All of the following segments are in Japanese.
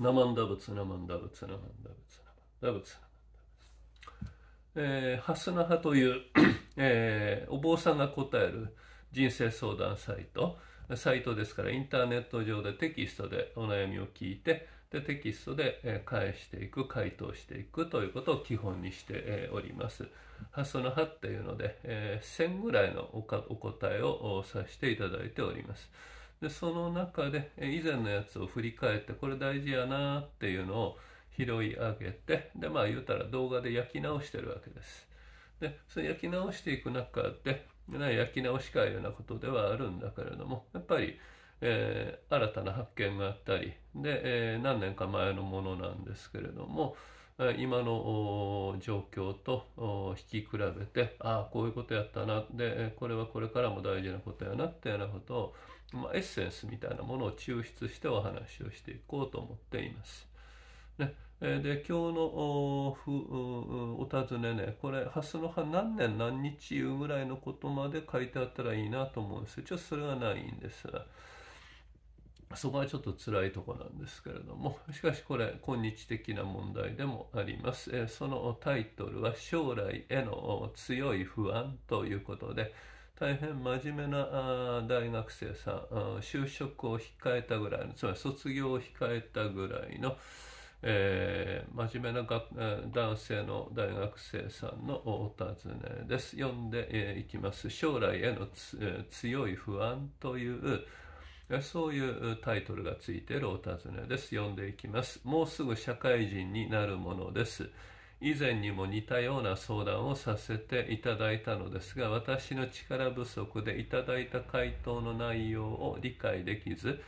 ナマンダ仏ナマンダ仏ナマンダ仏ナマンダ仏えー、ハスナハという、えー、お坊さんが答える人生相談サイト。サイトですからインターネット上でテキストでお悩みを聞いてでテキストで返していく回答していくということを基本にしております。ハスナハっていうので、えー、1000ぐらいのお答えをさせていただいております。でその中で以前のやつを振り返ってこれ大事やなっていうのを拾い上げてでまあ言うたら動画で焼き直してるわけです。でその焼き直していく中で、焼き直しかいうようなことではあるんだけれどもやっぱり、えー、新たな発見があったりで、えー、何年か前のものなんですけれども今の状況と引き比べてああこういうことやったなでこれはこれからも大事なことやなっていうようなことをまあ、エッセンスみたいなものを抽出してお話をしていこうと思っています。ね、で今日のおお尋ねねこれハスの葉何年何日いうぐらいのことまで書いてあったらいいなと思うんです。ちょっとそれはないんです。がそこはちょっと辛いとこなんですけれども。しかしこれ今日的な問題でもあります、えそのタイトルは将来への強い不安ということで大変真面目な大学生さん就職を控えたぐらいのつまり卒業を控えたぐらいの、えー、真面目な学男性の大学生さんのお尋ねです。読んでい、きます。将来への強い不安というそういうタイトルがついているお尋ねです。読んでいきます。もうすぐ社会人になるものです。以前にも似たような相談をさせていただいたのですが私の力不足でいただいた回答の内容を理解できず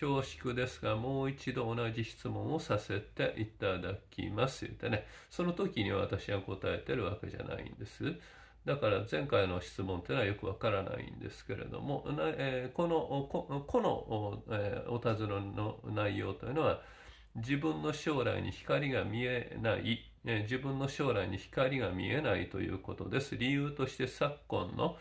恐縮ですがもう一度同じ質問をさせていただきます。言ってねその時には私が答えてるわけじゃないんです。だから前回の質問というのはよくわからないんですけれども、えー、このここの、えー、お尋ねの内容というのは自分の将来に光が見えないね自分の将来に光が見えないということです。理由として昨今の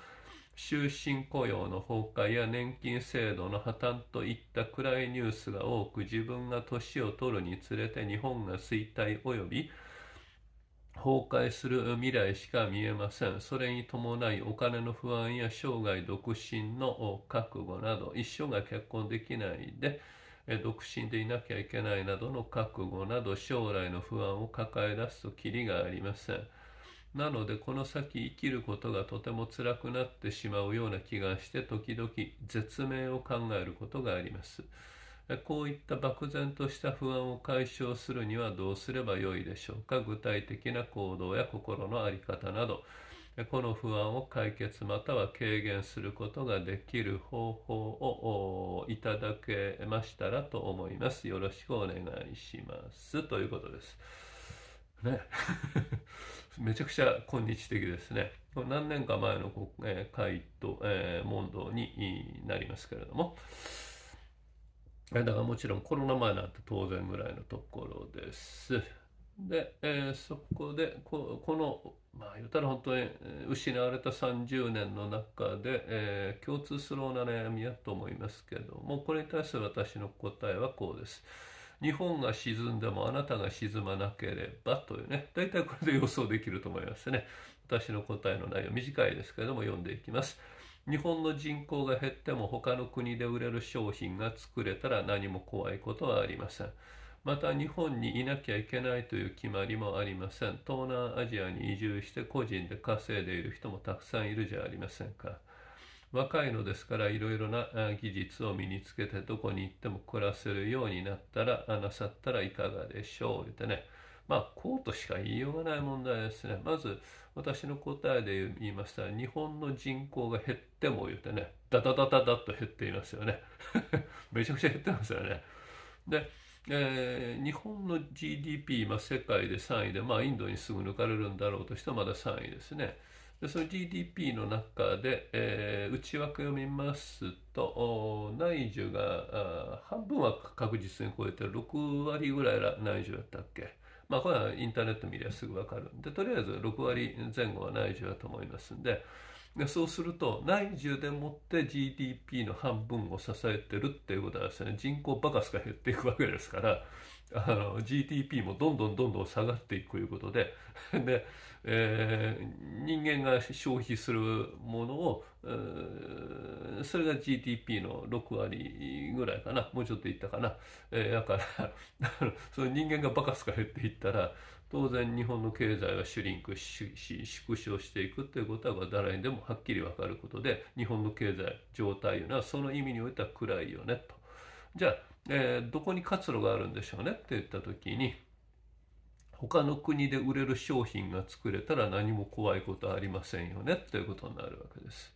終身雇用の崩壊や年金制度の破綻といった暗いニュースが多く自分が年を取るにつれて日本が衰退及び崩壊する未来しか見えません。それに伴いお金の不安や生涯独身の覚悟など一生が結婚できないで独身でいなきゃいけないなどの覚悟など将来の不安を抱え出すときりがありません。なのでこの先生きることがとても辛くなってしまうような気がして時々絶命を考えることがあります。こういった漠然とした不安を解消するにはどうすればよいでしょうか？具体的な行動や心の在り方などこの不安を解決または軽減することができる方法をいただけましたらと思います。よろしくお願いします。ということです。ね。めちゃくちゃ今日的ですね。何年か前の、えー、回答、えー、問答になりますけれども。だからもちろんコロナ前なんて当然ぐらいのところです。で、えー、そこでここのまあ言ったら本当に失われた30年の中で、えー、共通するお悩みやと思いますけどもこれに対する私の答えはこうです。日本が沈んでもあなたが沈まなければというね大体これで予想できると思いますね。私の答えの内容短いですけれども読んでいきます。日本の人口が減っても他の国で売れる商品が作れたら何も怖いことはありません。また日本にいなきゃいけないという決まりもありません。東南アジアに移住して個人で稼いでいる人もたくさんいるじゃありませんか。若いのですからいろいろな技術を身につけてどこに行っても暮らせるようになったらなさったらいかがでしょう言ってね。まあこうとしか言いようがない問題ですね。まず私の答えで言いましたら日本の人口が減っても言ってねダダダダダッと減っていますよね。めちゃくちゃ減ってますよね。でえー、日本の GDP、まあ、世界で3位で、まあ、インドにすぐ抜かれるんだろうとしてはまだ3位ですね。でその GDP の中で、えー、内訳を見ますと内需が半分は確実に超えて6割ぐらい内需だったっけまあこれはインターネット見りゃすぐ分かるんでとりあえず6割前後は内需だと思いますんででそうすると内需でもって GDP の半分を支えてるっていうことはですね人口バカスが減っていくわけですからあの GDP もどんどんどんどん下がっていくということで で、えー、人間が消費するものを、えー、それが GDP の6割ぐらいかな。もうちょっといったかな、えー、だから その人間がバカスが減っていったら当然日本の経済はシュリンクし縮小していくということは誰にでもはっきり分かることで日本の経済状態というのはその意味においては暗いよねと。じゃあ、えー、どこに活路があるんでしょうねって言った時に他の国で売れる商品が作れたら何も怖いことはありませんよねということになるわけです。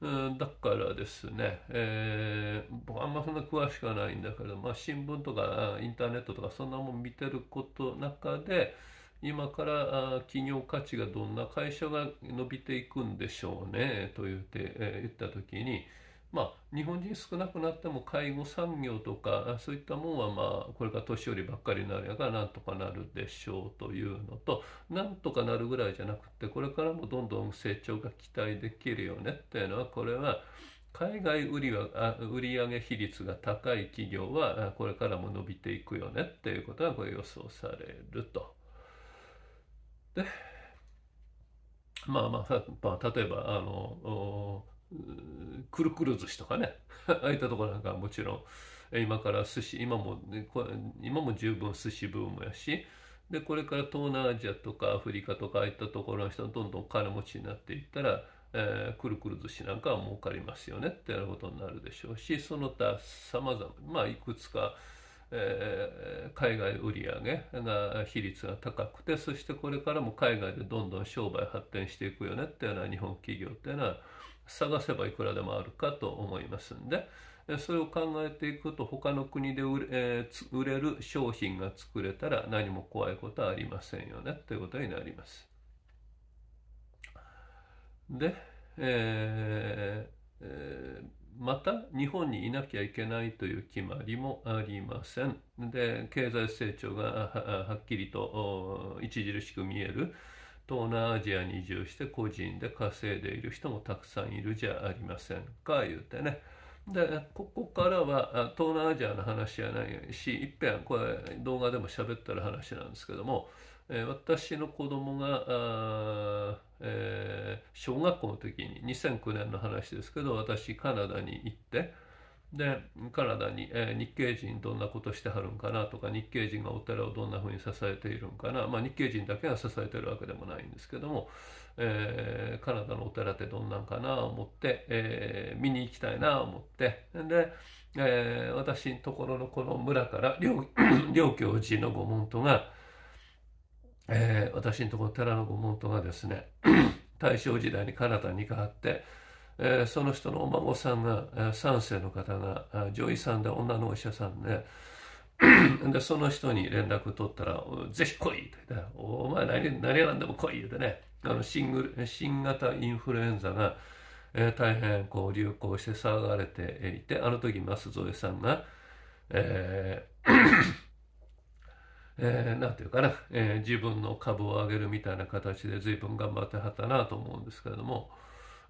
うんだからですね、えー、僕あんまそんな詳しくはないんだけど、まあ、新聞とかインターネットとかそんなもん見てること中で今から企業価値がどんな会社が伸びていくんでしょうねと言って、えー、言った時にまあ、日本人少なくなっても介護産業とかそういったもんはまあこれから年寄りばっかりになるやからなんとかなるでしょうというのとなんとかなるぐらいじゃなくてこれからもどんどん成長が期待できるよねっていうのはこれは海外売りは売上比率が高い企業はこれからも伸びていくよねっていうことがこれ予想されると。でまあまあ、まあ、例えばあのくるくる寿司とかね。ああいったところなんかもちろん。今から寿司今も今も十分寿司ブームやし。でこれから東南アジアとかアフリカとかああいったところの人がどんどん金持ちになっていったら、えー、くるくる寿司なんかは儲かりますよねっていうことになるでしょうしその他さまざままあいくつか、えー、海外売上が比率が高くてそしてこれからも海外でどんどん商売発展していくよねっていうのは日本企業っていうのは探せばいくらでもあるかと思いますんでそれを考えていくと他の国で売れ,、る商品が作れたら何も怖いことはありませんよねということになります。で、えーえー、また日本にいなきゃいけないという決まりもありません。で経済成長がはっきりと著しく見える東南アジアに移住して個人で稼いでいる人もたくさんいるじゃありませんか言うてねでここからは東南アジアの話じゃないしいっぺんこれ動画でも喋ってる話なんですけども、え、私の子供が、えー、小学校の時に2009年の話ですけど私カナダに行ってでカナダに、えー、日系人どんなことしてはるんかなとか日系人がお寺をどんなふうに支えているんかな、まあ、日系人だけが支えてるわけでもないんですけども、えー、カナダのお寺ってどんなんかな思って、え、見に行きたいな思って。で、え、私のところのこの村から 両教授のご門徒が、えー、私のところ寺のご門徒がですね 大正時代にカナダに行かはってえー、その人のお孫さんが、3世の方が女医さんで女のお医者さんで でその人に連絡取ったら「ぜひ来い!」って言って「お前何何が何でも来い!」言うてねあの新新型インフルエンザが、えー、大変こう流行して騒がれていてあの時舛添さんが、えーえー、なんていうかな、えー、自分の株を上げるみたいな形で随分頑張ってはったなと思うんですけれども、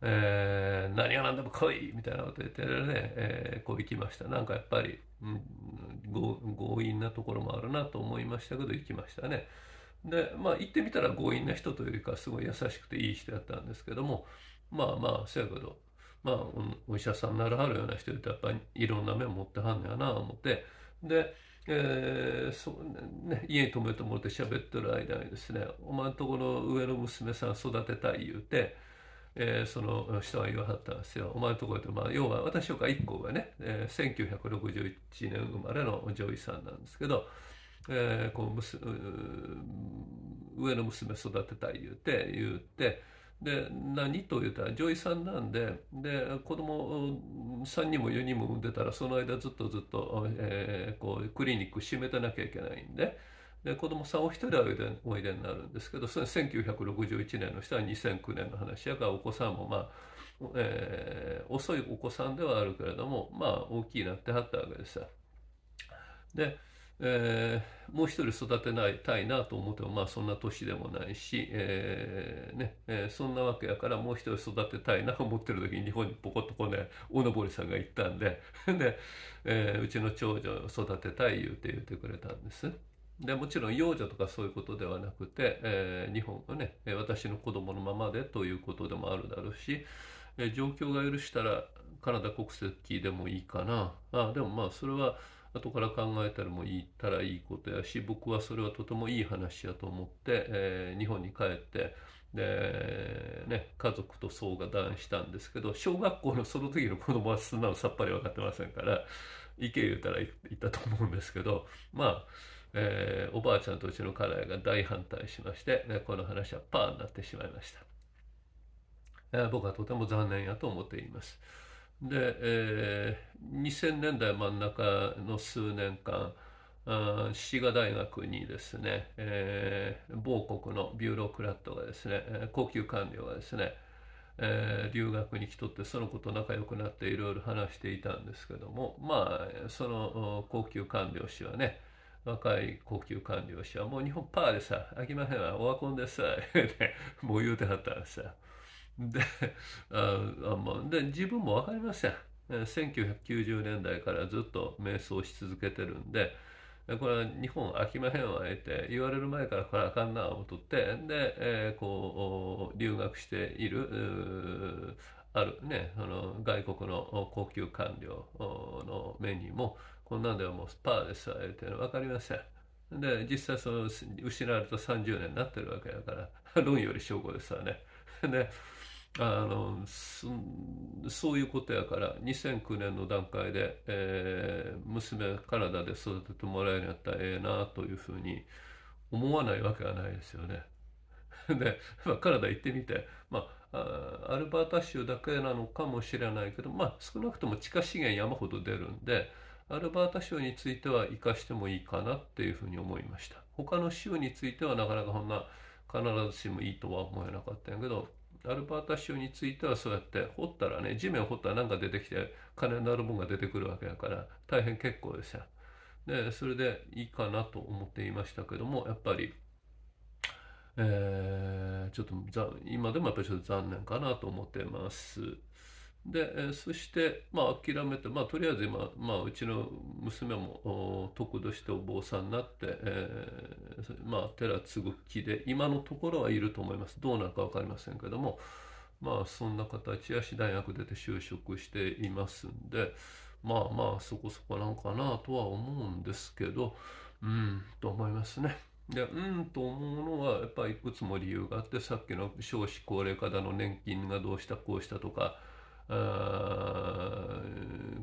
えー、何が何でも来いみたいなこと言ってね、えー、こう行きました。なんかやっぱり、うん、強引なところもあるなと思いましたけど行きましたね。で、まあ行ってみたら強引な人というよりかすごい優しくていい人だったんですけども、まあまあ、せやけど、まあ、お医者さんならはるような人ってやっぱりいろんな面持ってはんねやな思って、で、えーそね、家に泊めてもらって喋ってる間にですね、お前んところ上の娘さん育てたい言うて、えー、その人が言わはったんですよ。お前のところで、まあ、要は私とか1個がね、えー、1961年生まれの女医さんなんですけど、えー、こう上の娘育てたい言うて言ってで何と言うたら女医さんなんでで子供3人も4人も産んでたらその間ずっとずっと、えー、こうクリニック閉めてなきゃいけないんで。で子供さんお一人おいでおいでになるんですけどそれ1961年の人は2009年の話やからお子さんもまあ、えー、遅いお子さんではあるけれどもまあ大きいなってはったわけですよ。で、えー、もう一人育てないたいなと思ってもまあそんな年でもないし、えーねえー、そんなわけやからもう一人育てたいなと思ってる時に日本にポコッとこうね大登さんが行ったんで で、えー、うちの長女を育てたい言うて言ってくれたんです。でもちろん養女とかそういうことではなくて、えー、日本がね私の子供のままでということでもあるだろうし、えー、状況が許したらカナダ国籍でもいいかなあでもまあそれは後から考えたらもいいたらいいことやし僕はそれはとてもいい話やと思って、えー、日本に帰ってで、ね、家族と相談したんですけど小学校のその時の子供は素直さっぱり分かってませんから行け言うたら行ったと思うんですけどまあえー、おばあちゃんとうちの家内が大反対しまして、ね、この話はパーになってしまいました、僕はとても残念やと思っています。で、えー、2000年代真ん中の数年間滋賀大学にですね、えー、某国のビューロクラットがですね、高級官僚がですね、えー、留学に来とってその子と仲良くなっていろいろ話していたんですけどもまあその高級官僚氏はね若い高級官僚氏はもう日本パーでさ飽きませんわオワコンでさもう言うてはったらさで ああ、まあ、で自分も分かりません。1990年代からずっと瞑想し続けてるんでこれは日本飽きまへんわって言われる前からこれあかんな思っとってで、えー、こう留学しているあるねあの外国の高級官僚の目にもこんなんではもうスパーですわ言うて分かりません。で実際その失われた30年になってるわけやから 論より証拠ですわね。であのそういうことやから2009年の段階で、えー、娘カナダで育ててもらえるんやったらええなというふうに思わないわけはないですよね。で、まあ、カナダ行ってみて、まあ、アルバータ州だけなのかもしれないけど、まあ、少なくとも地下資源山ほど出るんでアルバータ州については生かしてもいいかなっていうふうに思いました他の州についてはなかなかこんな必ずしもいいとは思えなかったんやけどアルバータ州についてはそうやって掘ったらね地面を掘ったら何か出てきて金になるもんが出てくるわけやから大変結構ですよ。でそれでいいかなと思っていましたけどもやっぱり、えー、ちょっと今でもやっぱりちょっと残念かなと思ってます。で、えそして、まあ、諦めて、まあ、とりあえず今、まあ、うちの娘も得度してお坊さんになって、えー、まあ、寺継ぐ気で今のところはいると思いますどうなるか分かりませんけどもまあそんな形やし大学出て就職していますんでまあまあそこそこなんかなとは思うんですけどうんと思いますね。でうんと思うのはやっぱりいくつも理由があってさっきの少子高齢化だの年金がどうしたこうしたとか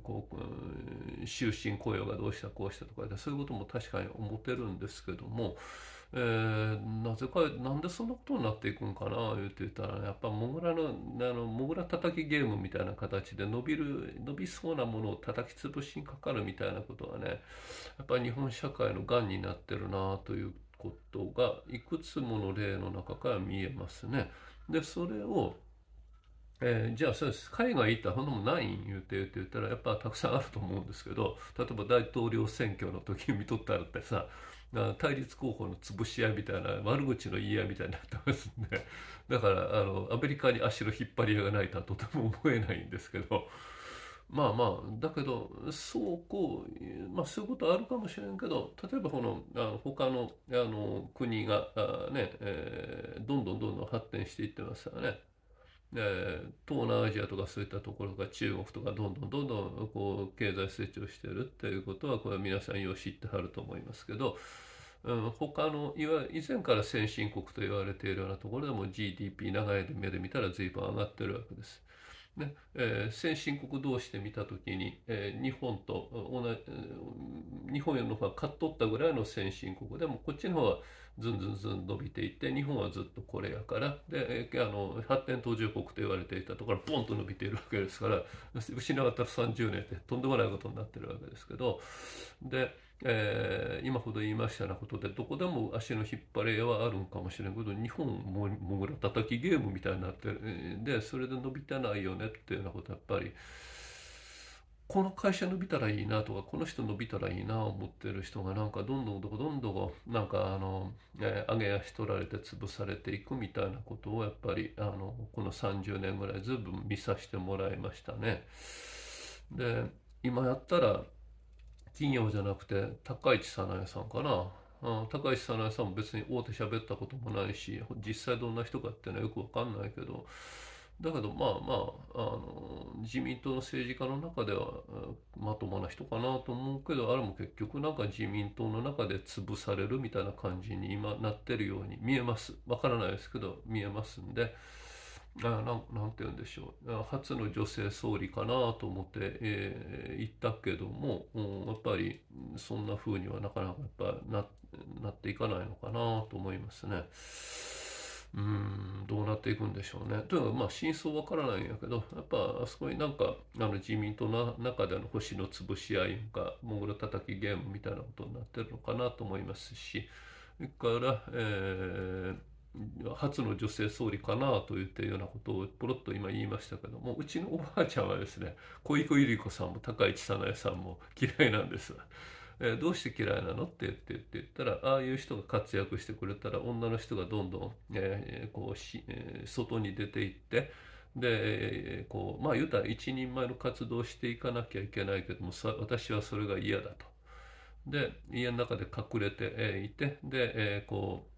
こう終身雇用がどうしたこうしたとかそういうことも確かに思ってるんですけども、えー、なぜかなんでそんなことになっていくんかな言うて言ったら、やっぱモグラのあのモグラ叩きゲームみたいな形で伸びる伸びそうなものを叩き潰しにかかるみたいなことはねやっぱり日本社会のがんになってるなということがいくつもの例の中から見えますね。でそれをえー、じゃあそうです海外行ったらほんもないん？言うて言うて言ったらやっぱたくさんあると思うんですけど例えば大統領選挙の時見とったらってさ対立候補の潰し合いみたいな悪口の言い合いみたいになってますんで。だからあのアメリカに足の引っ張り合いがないとはとても思えないんですけど。まあまあだけどそうこうまあそういうことあるかもしれんけど例えばこのあの他のあの国があね、えー、どんどんどんどん発展していってますからね。え東南アジアとかそういったところが中国とかどんどんどんどんこう経済成長してるっていうことはこれは皆さんよう知ってはると思いますけど、うん、他のいわ以前から先進国と言われているようなところでも GDP 長い目で見たら随分上がってるわけです。ねえー、先進国同士で見た時に、えー、日本と同じ日本よりの方が勝っとったぐらいの先進国でもこっちの方はずんずんずん伸びていって日本はずっとこれやから。であの発展途上国と言われていたところボンと伸びているわけですから失わったら30年ってとんでもないことになってるわけですけど。で、えー、今ほど言いましたようなことでどこでも足の引っ張りはあるんかもしれんけど日本ももぐら叩きゲームみたいになってる。でそれで伸びてないよねっていうようなことやっぱりこの会社伸びたらいいなとかこの人伸びたらいいな思ってる人がなんかどんどんどんどんどんなんかあの、えー、上げ足取られて潰されていくみたいなことをやっぱりあのこの30年ぐらいずいぶん見させてもらいましたね。で今やったら企業じゃなくて高市早苗さんかな。高市早苗さんも別に大手喋ったこともないし実際どんな人かっていうのはよくわかんないけどだけどまあまああの自民党の政治家の中ではまともな人かなと思うけどあれも結局なんか自民党の中で潰されるみたいな感じに今なってるように見えます。わからないですけど見えますんで。あなんなんて言うんでしょう。初の女性総理かなと思って、えー、言ったけども、うん、やっぱりそんな風にはなかなかやっぱななっていかないのかなと思いますね。うんどうなっていくんでしょうね。というのはまあ真相わからないんやけどやっぱあそこになんかあの自民党の中での星の潰し合いかモグラ叩きゲームみたいなことになってるのかなと思いますしそれから、えー、初の女性総理かなといったようなことをポロッと今言いましたけどもうちのおばあちゃんはですね小池百合子さんも高市早苗さんも嫌いなんです。えー、どうして嫌いなの？って言ってって言ったらああいう人が活躍してくれたら女の人がどんどん、えー、こうし、えー、外に出ていってでこうまあ言うたら一人前の活動をしていかなきゃいけないけどもさ私はそれが嫌だと。で家の中で隠れて、いてで、え、こ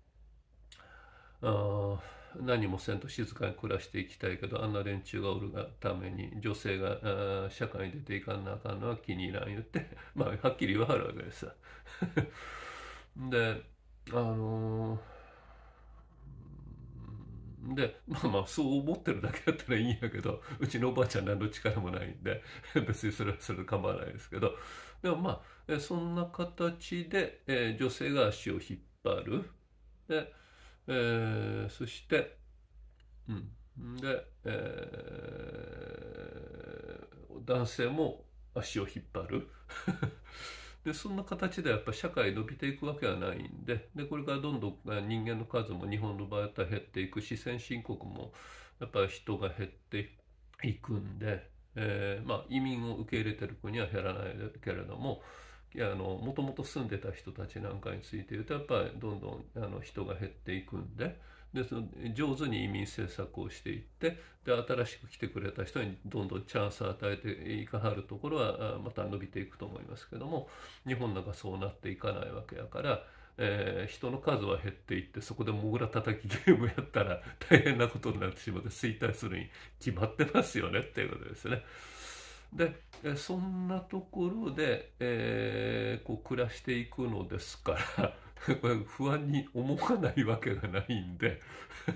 うあ何もせんと静かに暮らしていきたいけどあんな連中がおるがために女性が社会に出ていかんなあかんのは気に入らん言って まあはっきり言わはるわけです であのー、でまあまあそう思ってるだけだったらいいんやけど うちのおばあちゃん何の力もないんで別にそれはそれで構わないですけど。でもまあそんな形で、えー、女性が足を引っ張る。でえー、そして、うん、で、えー、男性も足を引っ張る。でそんな形でやっぱ社会伸びていくわけはないんででこれからどんどん人間の数も日本の場合は減っていく。し先進国もやっぱり人が減っていくんで、えー、まあ、移民を受け入れてる国は減らないけれどももともと住んでた人たちなんかについて言うとやっぱりどんどんあの人が減っていくんででその上手に移民政策をしていってで新しく来てくれた人にどんどんチャンスを与えていかはるところはまた伸びていくと思いますけども日本なんかそうなっていかないわけやから。えー、人の数は減っていってそこでモグラ叩きゲームやったら大変なことになってしまって衰退するに決まってますよねっていうことですね。でそんなところで、えー、こう暮らしていくのですから 不安に思わないわけがないんで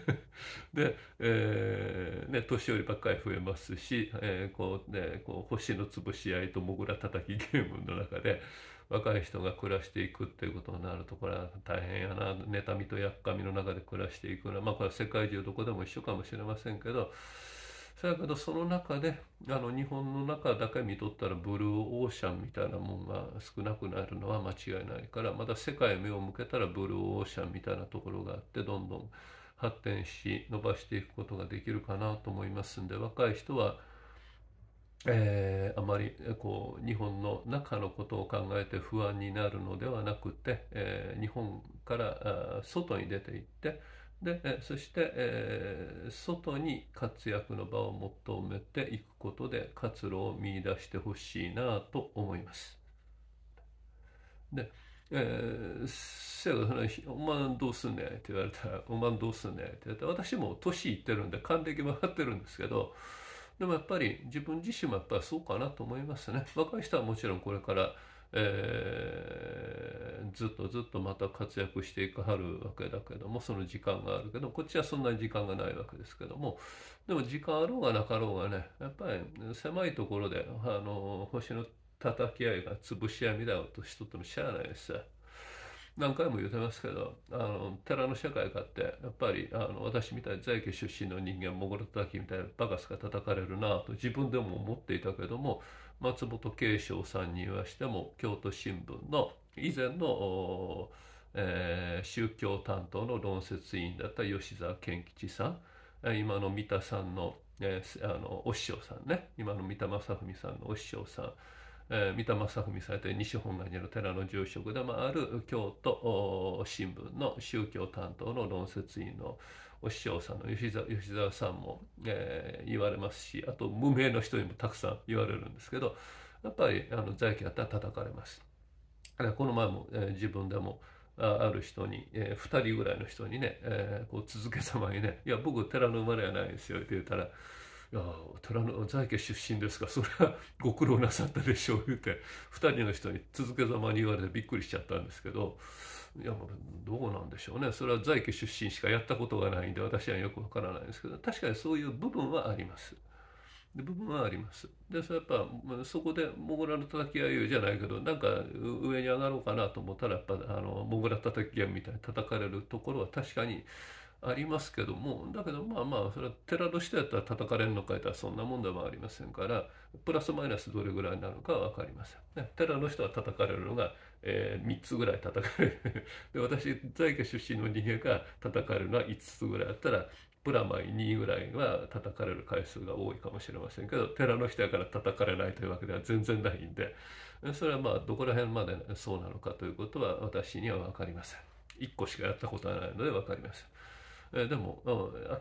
で、えー、ね、年寄りばっかり増えますし、えー、こうね、こう星の潰し合いとモグラ叩きゲームの中で若い人が暮らしていくっていうことになるとこれは大変やな妬みとやっかみの中で暮らしていくのはまあこれは世界中どこでも一緒かもしれませんけどそやけどその中であの日本の中だけ見とったらブルーオーシャンみたいなもんが少なくなるのは間違いないからまた世界目を向けたらブルーオーシャンみたいなところがあってどんどん発展し伸ばしていくことができるかなと思いますんで若い人は、えー、あまりこう日本の中のことを考えて不安になるのではなくて、えー、日本から外に出ていってでそして、えー、外に活躍の場を求めていくことで活路を見出してほしいなと思います。で、えー、せやお前どうすんねんって言われたら、お前どうすんねんって言われたら、私も年いってるんで還暦も上がってるんですけど、でもやっぱり自分自身もやっぱりそうかなと思いますね。若い人はもちろんこれからえー、ずっとずっとまた活躍していかはるわけだけどもその時間があるけどこっちはそんなに時間がないわけですけどもでも時間あろうがなかろうがねやっぱり狭いところであの星の叩き合いが潰し合いみたいなこと人とのしゃあないですよ。何回も言ってますけどあの寺の社会があってやっぱりあの私みたいに在家出身の人間もごろたきみたいなバカすか叩かれるなと自分でも思っていたけども松本慶章さんに言わしても京都新聞の以前の、えー、宗教担当の論説委員だった吉沢健吉さん今の三田さんのえー、あのお師匠さんね。今の三田正文さんのお師匠さん、えー、三田正文さんという西本願寺の寺の住職でもある京都新聞の宗教担当の論説委員のお師匠さんの吉沢吉沢さんも、えー、言われますしあと無名の人にもたくさん言われるんですけどやっぱりあの在家やったら叩かれます。この前も、えー、自分でもある人に、えー、2人ぐらいの人にね、えー、こう続けざまにね「いや僕寺の生まれはないですよ」って言ったら「いや寺の在家出身ですか？それはご苦労なさったでしょう」言うて2人の人に続けざまに言われてびっくりしちゃったんですけどいやどうなんでしょうねそれは在家出身しかやったことがないんで私はよくわからないんですけど確かにそういう部分はあります。で部分はあります。でそれやっぱそこでモグラの叩き合いじゃないけどなんか上に上がろうかなと思ったらやっぱあのモグラ叩き合いみたいに叩かれるところは確かにありますけどもだけどまあまあそれは寺の人やったら叩かれるのかいったらそんなもんでもありませんからプラスマイナスどれぐらいになるかは分かりません。ね、寺の人は叩かれるのが、えー、3つぐらい叩かれる。で私在家出身の人間が叩かれるのは5つぐらいあったらプラマイ2ぐらいは叩かれる回数が多いかもしれませんけど寺の人やから叩かれないというわけでは全然ないんでそれはまあどこら辺までそうなのかということは私には分かりません。1個しかやったことはないので分かりません。えでも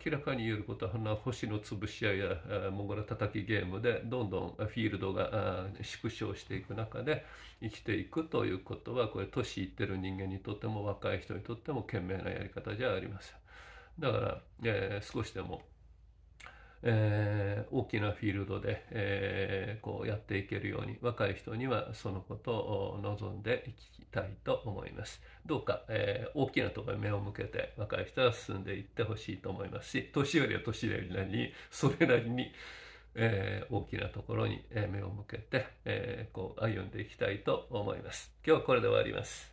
明らかに言えることは星の潰し合いやモグラ叩きゲームでどんどんフィールドが縮小していく中で生きていくということはこれ年いってる人間にとっても若い人にとっても賢明なやり方じゃありません。だから、えー、少しでも、えー、大きなフィールドで、えー、こうやっていけるように若い人にはそのことを望んでいきたいと思います。どうか、えー、大きなところに目を向けて若い人は進んでいってほしいと思いますし年寄りは年寄りなりにそれなりに、えー、大きなところに目を向けて、えー、こう歩んでいきたいと思います。今日はこれで終わります。